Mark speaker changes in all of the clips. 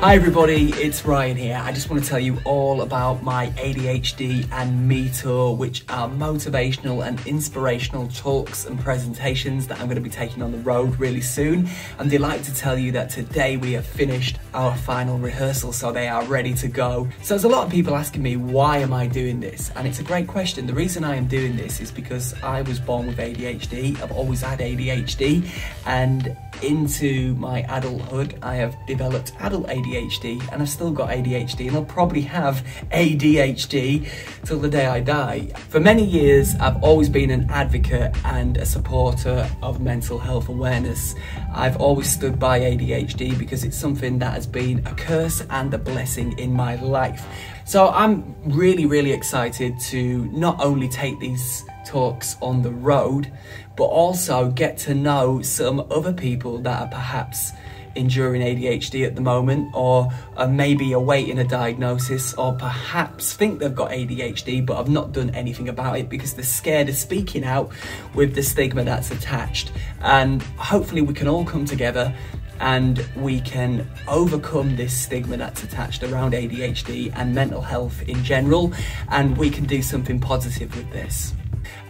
Speaker 1: Hi everybody, it's Ryan here. I just want to tell you all about my ADHD and Me Tour, which are motivational and inspirational talks and presentations that I'm going to be taking on the road really soon. I'm delighted to tell you that today we have finished our final rehearsal, so they are ready to go. So there's a lot of people asking me, why am I doing this? And it's a great question. The reason I am doing this is because I was born with ADHD. I've always had ADHD and into my adulthood, I have developed adult ADHD and I've still got ADHD and I'll probably have ADHD till the day I die. For many years, I've always been an advocate and a supporter of mental health awareness. I've always stood by ADHD because it's something that has been a curse and a blessing in my life. So I'm really, really excited to not only take these talks on the road, but also get to know some other people that are perhaps enduring ADHD at the moment or maybe awaiting a diagnosis or perhaps think they've got ADHD but have not done anything about it because they're scared of speaking out with the stigma that's attached. And hopefully we can all come together and we can overcome this stigma that's attached around ADHD and mental health in general and we can do something positive with this.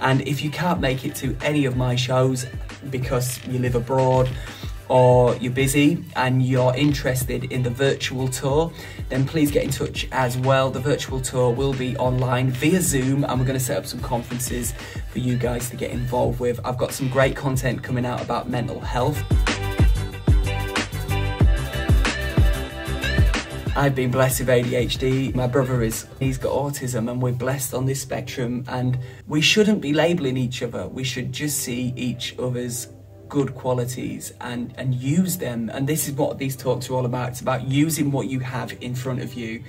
Speaker 1: And if you can't make it to any of my shows because you live abroad or you're busy and you're interested in the virtual tour, then please get in touch as well. The virtual tour will be online via Zoom and we're going to set up some conferences for you guys to get involved with. I've got some great content coming out about mental health. I've been blessed with ADHD. My brother is, he's got autism and we're blessed on this spectrum and we shouldn't be labeling each other. We should just see each other's good qualities and, and use them. And this is what these talks are all about. It's about using what you have in front of you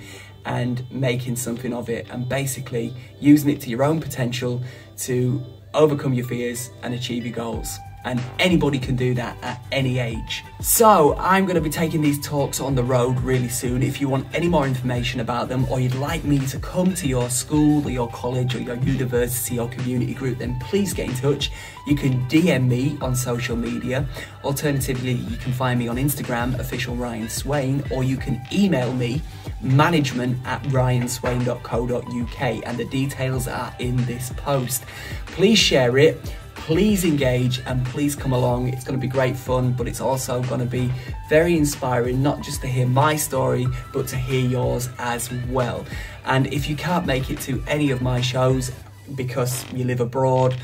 Speaker 1: and making something of it and basically using it to your own potential to overcome your fears and achieve your goals and anybody can do that at any age. So I'm going to be taking these talks on the road really soon. If you want any more information about them or you'd like me to come to your school or your college or your university or community group, then please get in touch. You can DM me on social media. Alternatively, you can find me on Instagram, official Ryan Swain, or you can email me management at ryanswain.co.uk and the details are in this post. Please share it please engage and please come along. It's going to be great fun, but it's also going to be very inspiring, not just to hear my story, but to hear yours as well. And if you can't make it to any of my shows because you live abroad,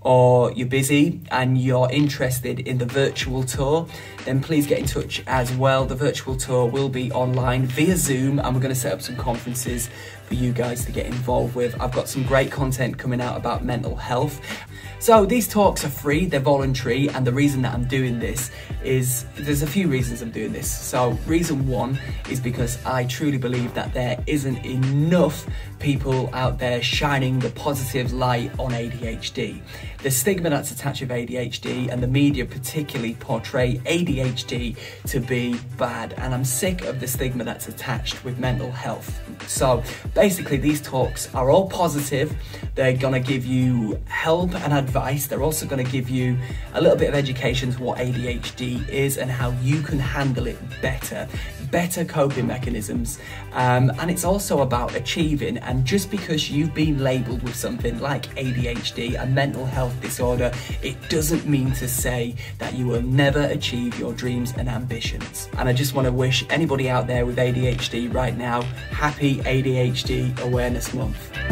Speaker 1: or you're busy and you're interested in the virtual tour, then please get in touch as well. The virtual tour will be online via Zoom and we're going to set up some conferences for you guys to get involved with. I've got some great content coming out about mental health. So these talks are free, they're voluntary, and the reason that I'm doing this is, there's a few reasons I'm doing this. So reason one is because I truly believe that there isn't enough people out there shining the positive light on ADHD. The stigma that's attached with ADHD and the media particularly portray ADHD to be bad. And I'm sick of the stigma that's attached with mental health. So basically these talks are all positive, they're gonna give you help and advice, they're also gonna give you a little bit of education to what ADHD is and how you can handle it better better coping mechanisms. Um, and it's also about achieving. And just because you've been labelled with something like ADHD, a mental health disorder, it doesn't mean to say that you will never achieve your dreams and ambitions. And I just want to wish anybody out there with ADHD right now happy ADHD Awareness Month.